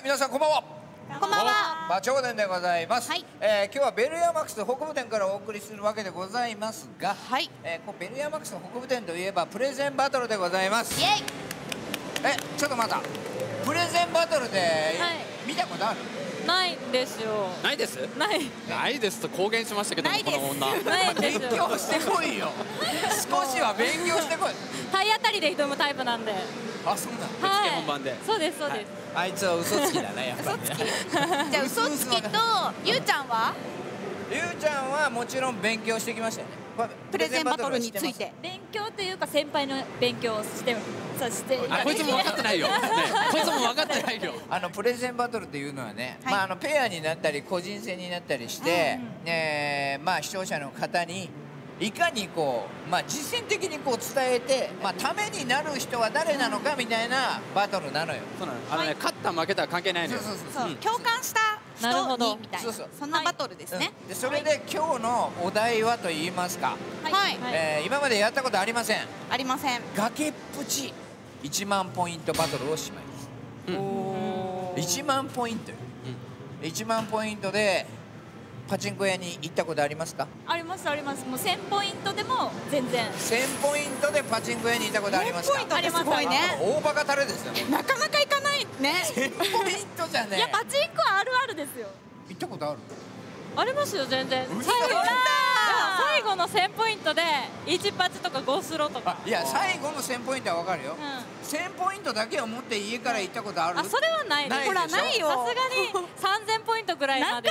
はい皆さんこんばんは。こんばんは。馬長伝でございます、はい。えー今日はベルヤマックス北部店からお送りするわけでございますが、はい。えーこうベルヤマックス北部店といえばプレゼンバトルでございます。イエイ。えちょっと待った。プレゼンバトルで、見たことある？ないんですよ。ないです？ない。ないですと公言しましたけどこの女。ないんで勉強してこいよ。少しは勉強してこい。体当たりで挑むタイプなんで。あそうなのはい。本番で。そうですそうです、あいつは嘘つきだねやっぱりね。じゃあ嘘つきとゆうちゃんは？ゆうちゃんはもちろん勉強してきましたよねプレゼンバトルについて。勉強というか先輩の勉強をしてさしてあこいつも分かってないよ、ね、こいつも分かってないよ。あのプレゼンバトルっていうのはね、はい。まあ、あのペアになったり個人戦になったりして、えーまあ、視聴者の方にいかにこう、まあ、実践的にこう伝えて、まあ、ためになる人は誰なのかみたいなバトルなのよ。そうなの。あのね、勝った負けたは関係ないのよ。そうそうそう、う。ん共感した人なるほど。にみたいな。そうそう。そんなバトルですね。うん。でそれで今日のお題はと言いますか、はい、はいえー今までやったことありません。ありません。崖っぷち。1万ポイントバトルをします。1万ポイントよ、1万ポイントでパチンコ屋に行ったことありますか？ありますあります。もう1000ポイントでも全然。1000ポイントでパチンコ屋に行ったことありますか？ポイントってすごいね。大バカタレですよ。なかなか行かないね。1000ポイントじゃねいやパチンコはあるあるですよ。行ったことある？ありますよ全然。嘘。最後だ。いや最後の1000ポイントで1パチとか5スロとか。いや最後の1000ポイントは分かるよ、う1000ポイントだけを持って家から行ったことある。あそれはないです。ほらないよ。さすがに3000ポイントぐらいまで。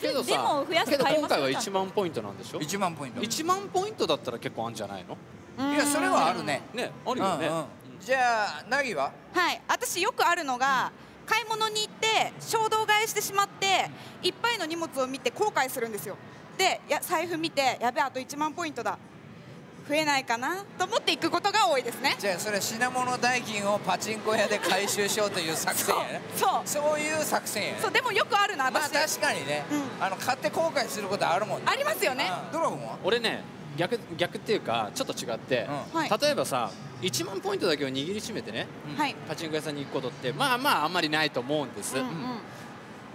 けどでもさ増やしてけど買います今回は1万ポイントなんでしょ？1万ポイント。1万ポイントだったら結構あるんじゃないの？いやそれはあるね。ねあるよね、うんうんじゃあナギは？はい、私よくあるのが。買い物に行って衝動買いしてしまっていっぱいの荷物を見て後悔するんですよ。でや財布見てやべあと1万ポイントだ。増えないかな？と思って行くことが多いですね。じゃあそれ品物代金をパチンコ屋で回収しようという作戦やね。そうそう。いう作戦やね。そうでもよくあるなまあ私、確かにね、うあの買って後悔することあるもんね。ありますよね。うん。ドラゴンは？俺ね逆逆っていうかちょっと違って、うはい。例えばさ1万ポイントだけを握りしめてねはい。パチンコ屋さんに行くことってまあまああんまりないと思うんです、うんうん。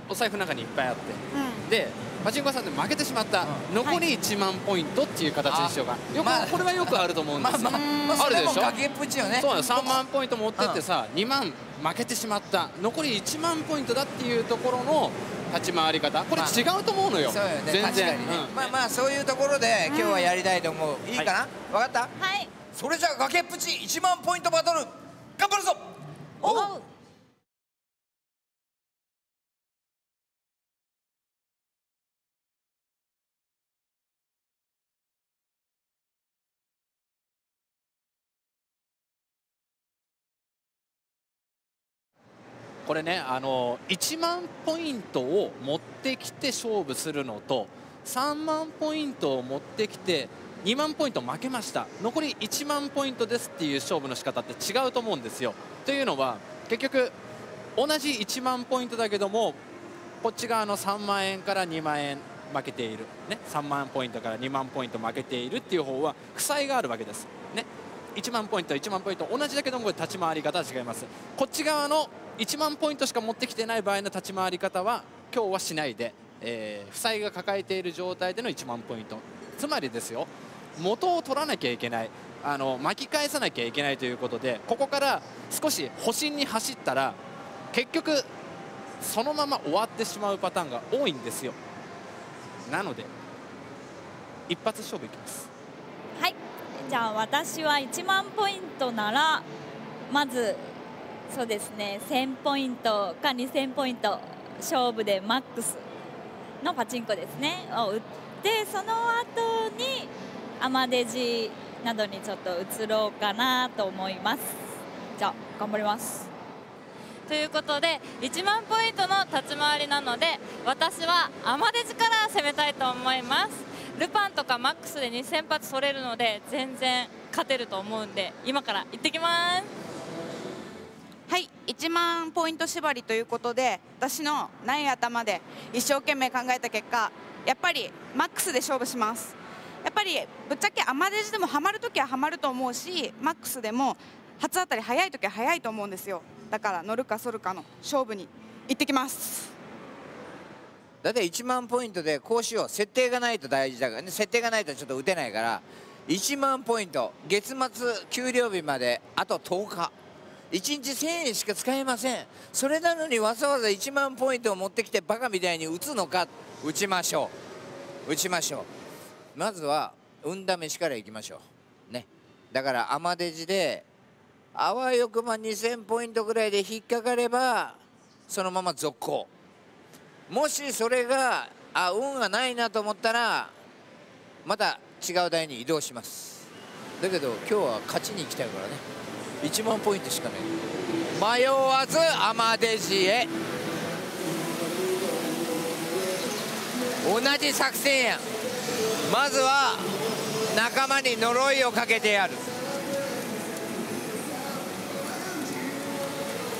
お財布の中にいっぱいあって。うん。でパチンコ屋さんで負けてしまった、うん。残り1万ポイントっていう形にしようかよく、まあ。これはよくあると思うんです。よ、まあまあ、まあ、るでしょ？れも崖っぷちよね。そうだよ。3万ポイント持ってってさ、2万負けてしまった残り1万ポイントだっていうところの立ち回り方。これまあ。違うと思うのよ、そうよね。全然確かにね、うんまあまあそういうところで今日はやりたいと思う、いいかな、分かった？はい。それじゃあ崖っぷち1万ポイントバトル頑張るぞ！おうこれねあの1万ポイントを持ってきて勝負するのと3万ポイントを持ってきて2万ポイント負けました。残り1万ポイントですっていう勝負の仕方って違うと思うんですよ。というのは結局同じ1万ポイントだけどもこっち側の3万円から2万円負けている、ね、3万ポイントから2万ポイント負けているっていう方は負債があるわけです、ね、1万ポイント1万ポイント同じだけども立ち回り方は違います。こっち側の1万ポイントしか持ってきてない場合の立ち回り方は今日はしないで、えー負債が抱えている状態での1万ポイント。つまりですよ元を取らなきゃいけない。あの巻き返さなきゃいけないということでここから少し保身に走ったら結局そのまま終わってしまうパターンが多いんですよ。なので一発勝負いきます。はい。じゃあ私は1万ポイントならまずそうですね。1000ポイントか2000ポイント勝負でマックスのパチンコですね。を打ってその後にアマデジなどにちょっと移ろうかなと思います。じゃあ頑張ります。ということで1万ポイントの立ち回りなので私はアマデジから攻めたいと思います。ルパンとかマックスで2000発取れるので全然勝てると思うんで今から行ってきます。はい1万ポイント縛りということで私のない頭で一生懸命考えた結果やっぱりマックスで勝負します。やっぱりぶっちゃけアマデジでもハマるときはハマると思うしマックスでも初当たり早いときは早いと思うんですよ。だから乗るか反るかの勝負に行ってきます。だいたい1万ポイントでこうしよう設定がないと大事だからね。設定がないとちょっと打てないから1万ポイント月末給料日まであと10日。1日1000円しか使えません。それなのにわざわざ1万ポイントを持ってきてバカみたいに打つのか打ちましょう。打ちましょう。まずは運試しからいきましょう。ね。だからアマデジであわよくば2000ポイントぐらいで引っかかればそのまま続行。もしそれがあ運がないなと思ったらまた違う台に移動します。だけど今日は勝ちに行きたいからね。1万ポイントしかない。迷わずアマデジへ。同じ作戦や。まずは仲間に呪いをかけてやる。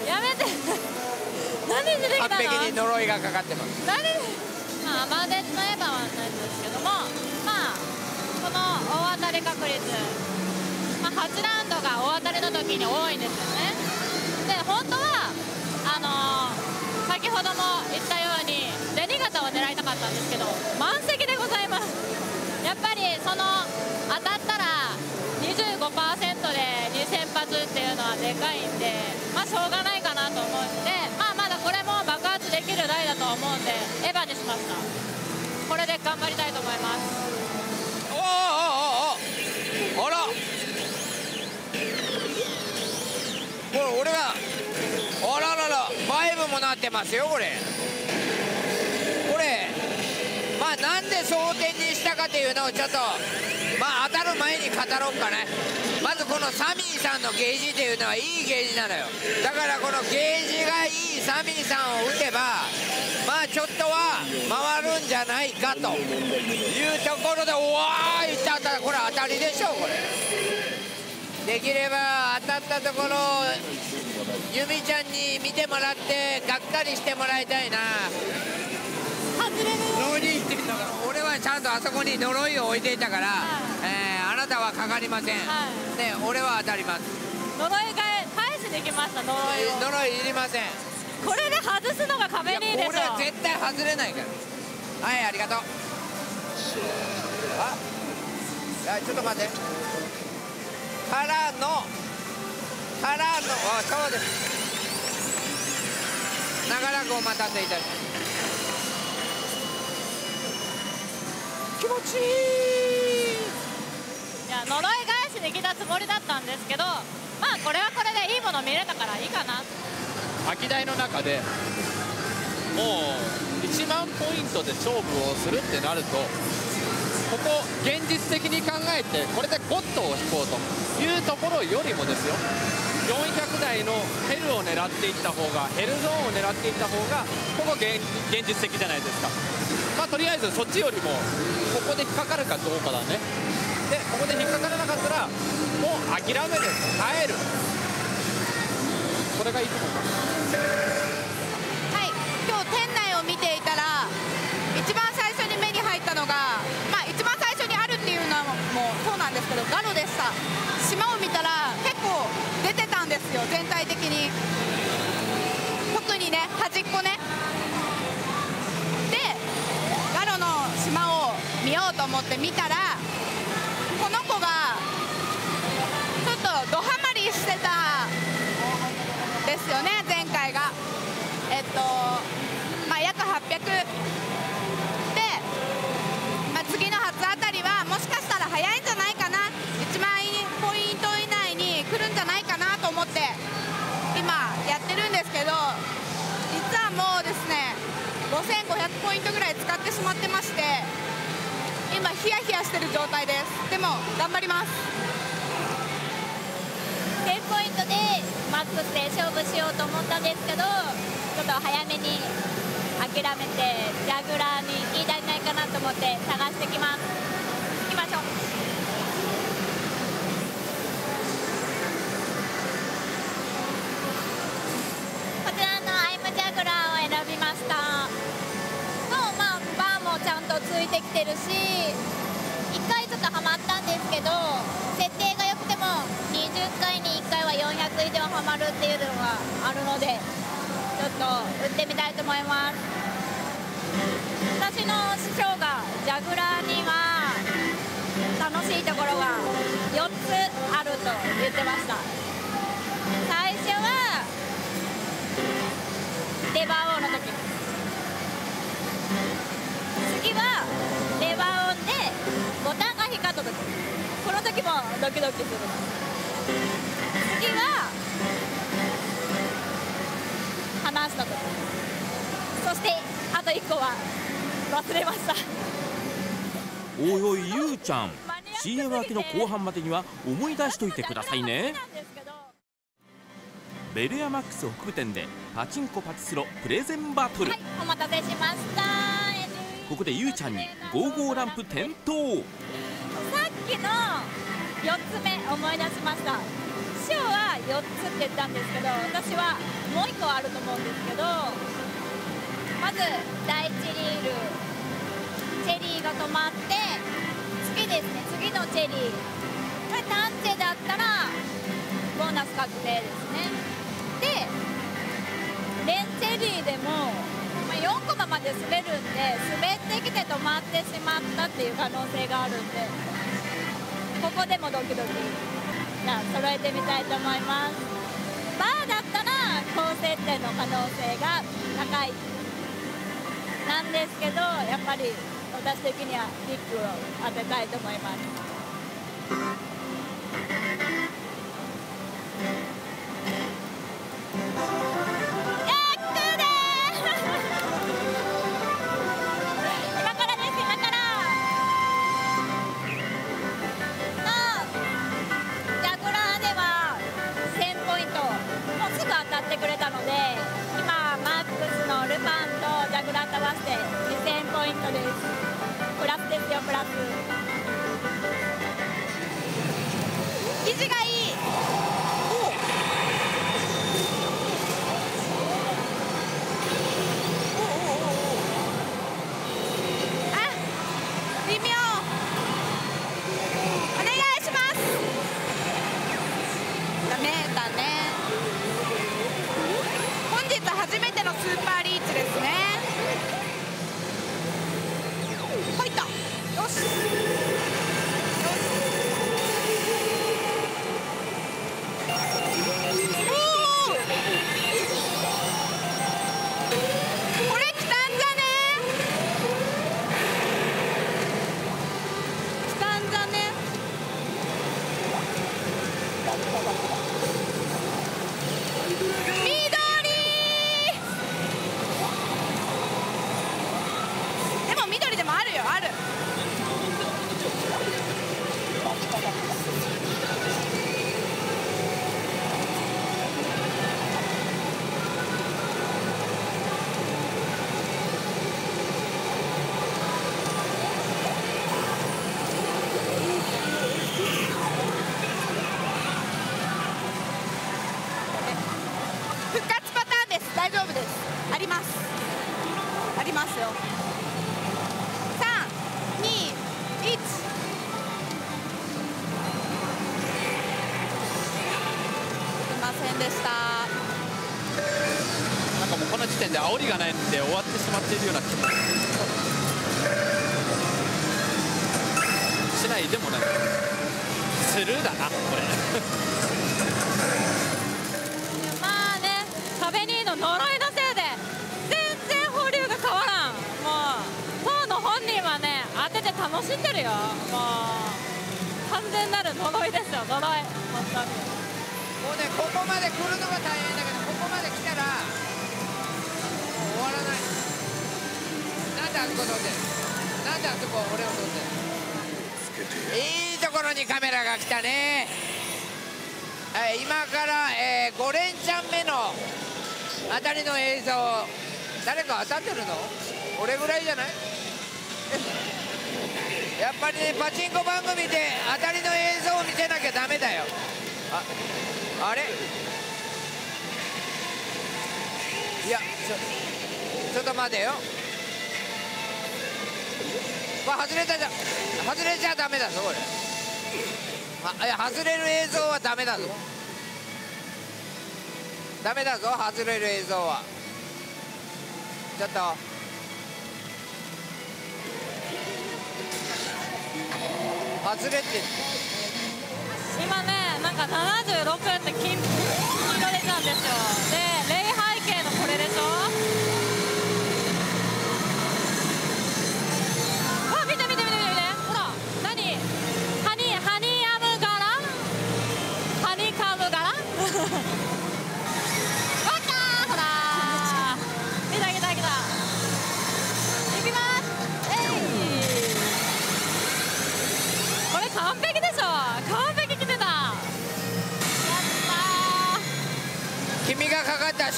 やめて。何で出てきた完の璧に呪いがかかってます。何？でまあアマデジのエヴァはないんですけども。まあこの大当たり確率、まあ、8ラウンドが大当たりの時に多いんですよね。で本当はあのー先ほども言ったように銭形を狙いたかったんですけど満席でございます。やっぱりその当たったら25%で2000発っていうのはでかいんでまあしょうがないかなと思うんでまあまだこれも爆発できる台だと思うんでエヴァにしました。これで頑張りたいと思います。なってますよこれ。これまあなんで争点にしたかっていうのをちょっとまあ当たる前に語ろうかね。まずこのサミーさんのゲージっていうのはいいゲージなのよ。だからこのゲージがいいサミーさんを打てばまあちょっとは回るんじゃないかというところでおわーいったったこれ当たりでしょこれ。できれば当たったところゆみちゃんに見てもらってがっかりしてもらいたいな。外れってみたから俺はちゃんとあそこに呪いを置いていたから、はい。えーあなたはかかりません、はい。ね俺は当たります。呪いが返しできました呪いを。呪いいりません。これで外すのが壁にいいでしょ俺は絶対外れないから。はいありがとう。あちょっと待ってからのからのあそうです。長らくお待たせいたしました気持ちいい。いや呪い返しに来たつもりだったんですけどまあこれはこれでいいもの見れたからいいかな。空き台の中でもう1万ポイントで勝負をするってなるとここ現実的に考えてこれでゴッドを引こうというところよりもですよ。400台のヘルを狙っていった方がヘルゾーンを狙っていった方がここ現実的じゃないですか。まあとりあえずそっちよりもここで引っかかるかどうかだね。でここで引っかからなかったらもう諦める耐える。これがいいと思います。っこね。でガロの島を見ようと思って見たらこの子がちょっとどハマりしてたですよね前回がえっとまあ約800で、まあ、次の初当たりはもしかしたら早いんじゃないかな1万ポイント以内に来るんじゃないかなと思って今やってるんですけど実はもうですね5500ポイントぐらい使ってしまってまして今ヒヤヒヤしてる状態です。でも頑張ります。1000ポイントでマックスで勝負しようと思ったんですけどちょっと早めに諦めてジャグラーにいい台ないかなと思って探してきます。行きましょう。こちらのアイムジャグラーを選びました。ついてきてるし1回ちょっとハマったんですけど設定が良くても20回に1回は400以上ハマるっていうのがあるのでちょっと打ってみたいと思います。私の師匠がジャグラーには楽しいところが4つあると言ってました。でボタンが光った時。この時もドキドキする。次は話した時。そしてあと1個は忘れました。おいおいゆうちゃん。CM 明けの後半までには思い出しといてくださいね。ベルヤマックス北部店でパチンコパチスロプレゼンバトル、はいお待たせしましたここでゆうちゃんにゴーゴーランプ点灯。さっきの4つ目思い出しました。師匠は4つって言ったんですけど私はもう1個あると思うんですけどまず第1リール。チェリーが止まって次ですね。次のチェリー。これ単チだったらボーナス確定ですね。でレンチェリーでも4コマまで滑るんで滑ってきて止まってしまったっていう可能性があるんでここでもドキドキ。揃えてみたいと思います。バーだったら高設定の可能性が高い。なんですけどやっぱり私的にはキックを当てたいと思います。いませんでした。なんかもうこの時点で煽りがないんで終わってしまっているような気もしない。でもないスルーだなこれ。まあね壁にの呪いのせいで全然保留が変わらん。もう当の本人はね当てて楽しんでるよ。もう完全なる呪いですよ呪い。本当に。もうねここまで来るのが大変だけどここまで来たらもう終わらない。なんであそこ飛んでるなんであそこ俺を飛んでる。いいところにカメラが来たね。はい今から、え5連チャン目の当たりの映像誰か当たってるの？俺ぐらいじゃない？やっぱりねパチンコ番組で当たりの映像を見せなきゃダメだよ。ああれ？いやちょちょっと待てよ。わ外れたじゃん外れちゃダメだぞこれ。あいや外れる映像はダメだぞ。ダメだぞ外れる映像は。ちょっと。外れて今ねなんか76って金色出たんですよ。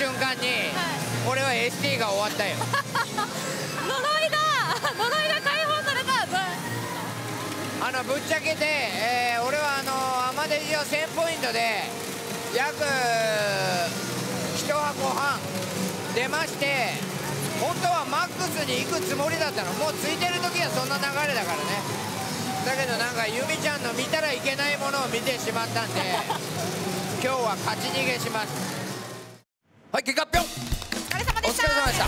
瞬間に、俺は ST が終わったよ。ー 呪いだ呪いが解放された。あのぶっちゃけて、えー俺はあのアマデジオ1000ポイントで約1箱半出まして本当はマックスに行くつもりだったの。もうついてる時はそんな流れだからね。だけどなんかゆみちゃんの見たらいけないものを見てしまったんで 今日は勝ち逃げしますはい結果発表。お疲れ様でした。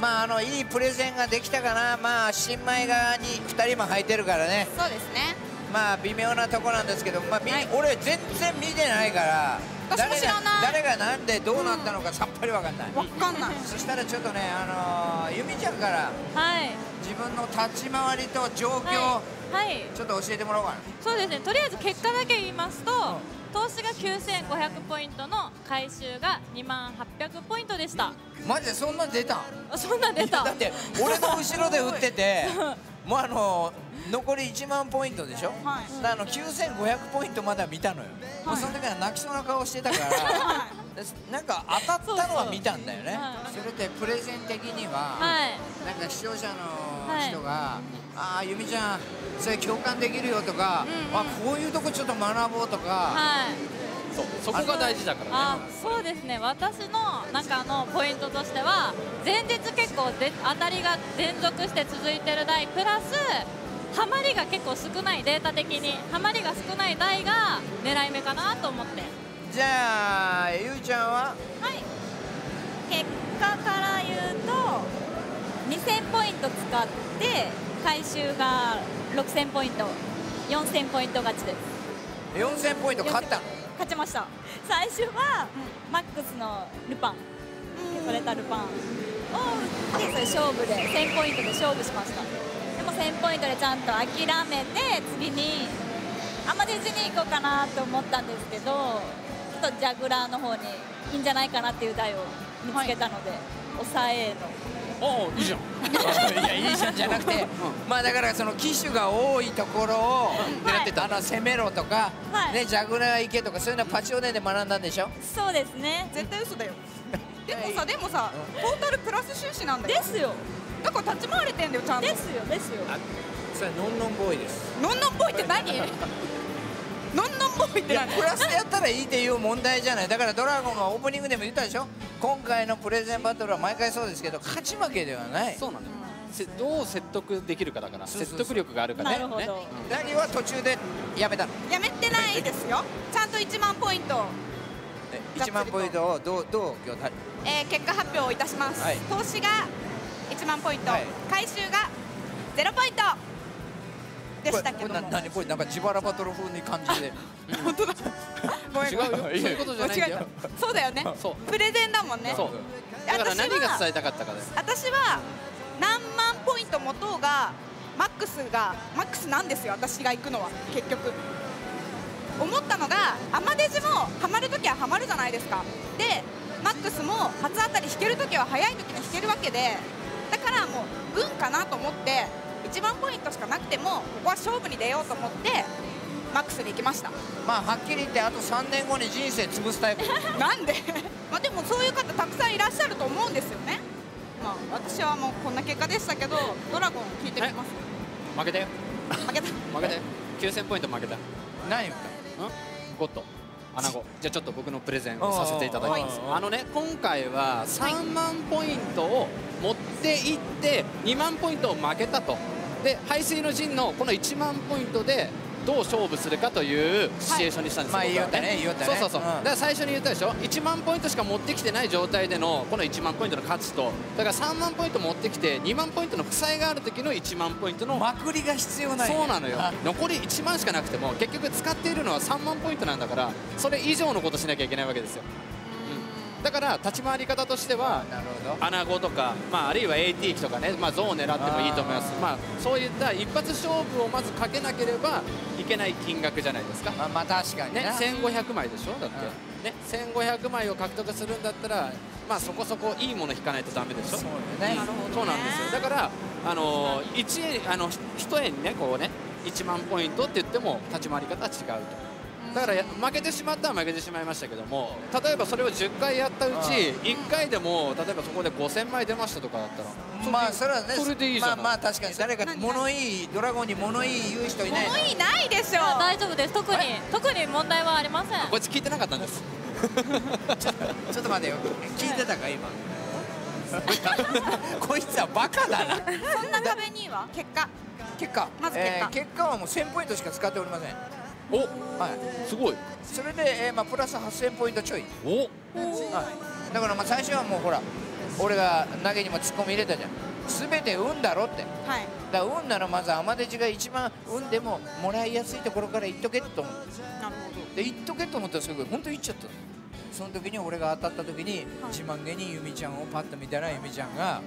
まああのいいプレゼンができたかな。まあ新米側に2人も入ってるからね。そうですね。まあ微妙なとこなんですけど、まあみはい。俺全然見てないから誰が誰がなんでどうなったのかさっぱりわかんない、わかんない。そしたらちょっとねあのーゆみちゃんからはい。自分の立ち回りと状況、はい、はい、ちょっと教えてもらおうかな。そうですね。とりあえず結果だけ言いますと、投資が9500ポイントの回収が2万800ポイントでした。マジでそんな出たそんなん出た。だって俺の後ろで打ってて もうあの残り1万ポイントでしょ、はい。あの9500ポイントまだ見たのよ、もうその時は泣きそうな顔してたから、なんか当たったのは見たんだよね。はい。それってプレゼン的には、はい。なんか視聴者の人が、ああゆみちゃんそれ共感できるよとか、うんうんあこういうとこちょっと学ぼうとか、はい。そうそこが大事だからね。あそうですね。私の中のポイントとしては前日結構で当たりが連続して続いてる台プラスハマりが結構少ないデータ的に。ハマりが少ない台が狙い目かなと思って。じゃあゆいちゃんは？はい。結果から言うと2000ポイント使って回収が6000ポイント4000ポイント勝ちです。4000ポイント勝った。の勝ちました。最初は、マックスのルパン。消されたルパンを打ってそれ勝負で1000ポイントで勝負しました。でも1000ポイントでちゃんと諦めて次にアマデジに行こうかなと思ったんですけどちょっとジャグラーの方にいいんじゃないかなっていう台を見つけたので、抑えの。おおいいじゃん。いやいいじゃんじゃなくて、まあだからその機種が多いところを狙ってた、あの攻めろとか、はい。ねジャグラー行けとかそういうのはパチオネで学んだんでしょ？そうですね。絶対嘘だよ。でもさでもさトータルプラス収支なんだよ。ですよ。だから立ち回れてんだよちゃんと。ですよですよ。それノンノンボーイです。ノンノンボーイって何？ノンノンて何いやプラスでやったらいいっていう問題じゃない。だからドラゴンがオープニングでも言ったでしょ。今回のプレゼンバトルは毎回そうですけど勝ち負けではない。そうなんだよ。せどう説得できるかだからそうそうそう。説得力があるかね。なるほど、ね。何は途中でやめたの。やめてないですよ。ちゃんと1万ポイント、え1万ポイントをどうどう今日えー結果発表をいたします、はい。投資が1万ポイント、はい。回収が0ポイント。でしたけども。これこれな何？これなんか自腹バトル風に感じで 本当だ。ごめん違うよそういうことじゃないんだよ。そうだよね。そう。プレゼンだもんね。そう。だから私は何が伝えたかったかです私は何万ポイント持とうがマックスがマックスなんですよ私が行くのは結局。思ったのがアマデジもハマるときはハマるじゃないですか。でマックスも初当たり引けるときは早いときに引けるわけでだからもう運かなと思って1万ポイントしかなくてもここは勝負に出ようと思ってマックスに行きました。まあはっきり言ってあと3年後に人生潰すタイプ。なんで？まあでもそういう方たくさんいらっしゃると思うんですよね。まあ私はもうこんな結果でしたけどドラゴン聞いてみます。負けたよ。負けた。負けたよ9000ポイント負けた。ん何言っゴッド。アナゴ。じゃあちょっと僕のプレゼンをさせていただきます。あのね今回は3万ポイントを持っていって2万ポイントを負けたと。で排水の陣のこの1万ポイントでどう勝負するかというシチュエーションにしたんですよ、はい。まあねね。そうそうそう、うん。だから最初に言ったでしょ1万ポイントしか持ってきてない状態でのこの1万ポイントの価値と。だから3万ポイント持ってきて2万ポイントの負債がある時の1万ポイントのまくりが必要ない。ねそうなのよ。残り1万しかなくても結局使っているのは3万ポイントなんだからそれ以上のことしなきゃいけないわけですよ、うん、だから立ち回り方としては穴子とか、まあ、あるいは AT 機とかね、まあ、ゾーンを狙ってもいいと思います。まあ、そういった一発勝負をまずかけなければいけない金額じゃないですか。まあまあ確かにね、ね1500枚でしょ？だって、ね、1500枚を獲得するんだったら、まあ、そこそこいいもの引かないとダメでしょ？そうよね。そうなんですよ。だからあの1円あの1円にねこうね1万ポイントって言っても立ち回り方は違うとだからや負けてしまったは負けてしまいましたけども例えばそれを10回やったうち1回でも例えばそこで5000枚出ましたとかだったらまあそれはねそれでいいじゃないまあまあ確かに誰か何物いいドラゴンに物いい言う人いない。の物いいないでしょ。大丈夫です。特に特に問題はありません。こいつ聞いてなかったんです。ちょっと待てよ。聞いてたか今。こいつはバカだな。そんな壁には？結果。結果。まず結果。えー結果はもう1000ポイントしか使っておりませんおはい。すごい。それで、えーまあ、プラス8000ポイントちょい、お。はい、だからまあ最初はもうほら俺が投げにも突っ込み入れたじゃん。全て運だろって。はい。だから運ならまずアマデジが一番運でももらいやすいところから言っとけと思う。なるほで言っとけと思ったらすぐ本当言っちゃったの。その時に俺が当たった時に自慢げに由美ちゃんをパッと見たら由美ちゃんがど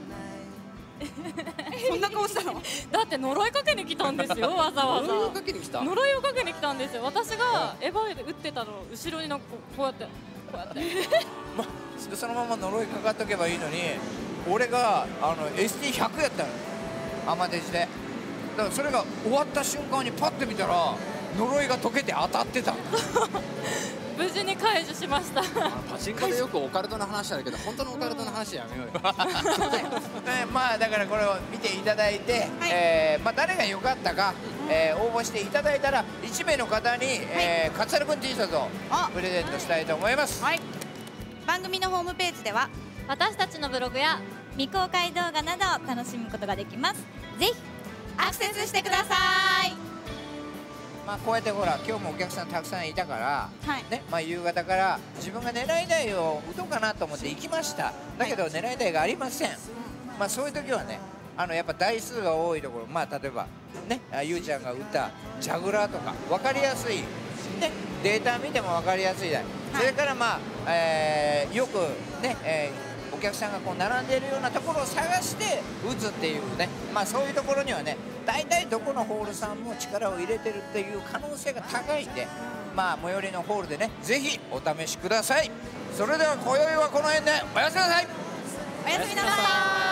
そんな顔したの？だって呪いかけに来たんですよ わざわ呪いをざかけに来た？呪いをかけに来たんですよ私がエヴァで打ってたのを後ろになんかこうやってこうやって。まあ、そのまま呪いかかっとけばいいのに俺があの ST100 やったの。アマデジで。だからそれが終わった瞬間にパッて見たら呪いが解けて当たってた。の無事に解除しました。パチンコでよくオカルトの話あるけど本当のオカルトの話やめようよ。えーまあだからこれを見ていただいて、えーまあ、誰が良かったか、えー応募していただいたら1名の方に、えー、カツサルくん T シャツをあプレゼントしたいと思います。はい。番組のホームページでは私たちのブログや未公開動画などを楽しむことができます。ぜひアクセスしてくださいまあ、こうやってほら今日もお客さんたくさんいたから、はい。ねまあ、夕方から自分が狙い台を打とうかなと思って行きました。だけど狙い。台がありません、まあ、そういう時はねあのやっぱ台数が多いところ、まあ、例えば、ね、あゆうちゃんが打ったジャグラーとか分かりやすい、ね、データ見ても分かりやすい台、それから、まあえーよく、ねえーお客さんがこう並んでいるようなところを探して打つっていうね、まあ、そういうところにはね大体どこのホールさんも力を入れてるっていう可能性が高いんで、まあ、最寄りのホールでねぜひお試しください。それでは今宵はこの辺でおやすみなさい。おやすみなさい。